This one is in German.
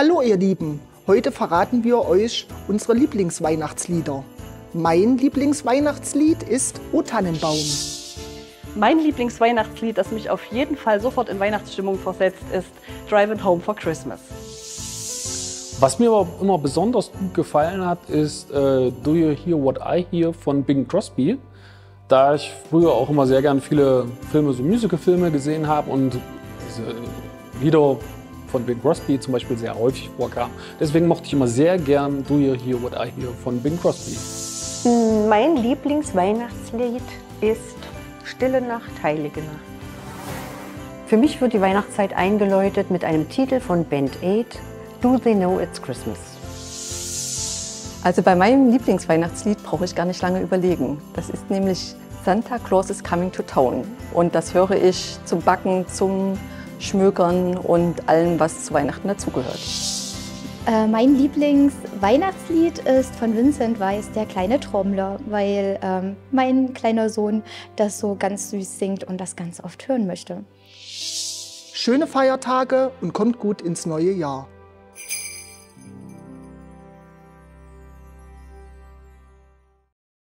Hallo ihr Lieben, heute verraten wir euch unsere Lieblingsweihnachtslieder. Mein Lieblingsweihnachtslied ist O Tannenbaum. Mein Lieblingsweihnachtslied, das mich auf jeden Fall sofort in Weihnachtsstimmung versetzt, ist Driving Home for Christmas. Was mir aber immer besonders gut gefallen hat, ist äh, Do You Hear What I Hear von Bing Crosby. Da ich früher auch immer sehr gerne viele Filme, so Musical-Filme gesehen habe und diese Lieder von Bing Crosby zum Beispiel sehr häufig vorkamen. Deswegen mochte ich immer sehr gern Do You Hear What I Hear von Bing Crosby. Mein Lieblingsweihnachtslied ist Stille Nacht, Heilige Nacht. Für mich wird die Weihnachtszeit eingeläutet mit einem Titel von Band 8, Do They Know It's Christmas. Also bei meinem Lieblingsweihnachtslied brauche ich gar nicht lange überlegen. Das ist nämlich Santa Claus is Coming to Town. Und das höre ich zum Backen, zum Schmökern und allem, was zu Weihnachten dazugehört. Äh, mein Lieblingsweihnachtslied ist von Vincent Weiss, Der kleine Trommler, weil ähm, mein kleiner Sohn das so ganz süß singt und das ganz oft hören möchte. Schöne Feiertage und kommt gut ins neue Jahr.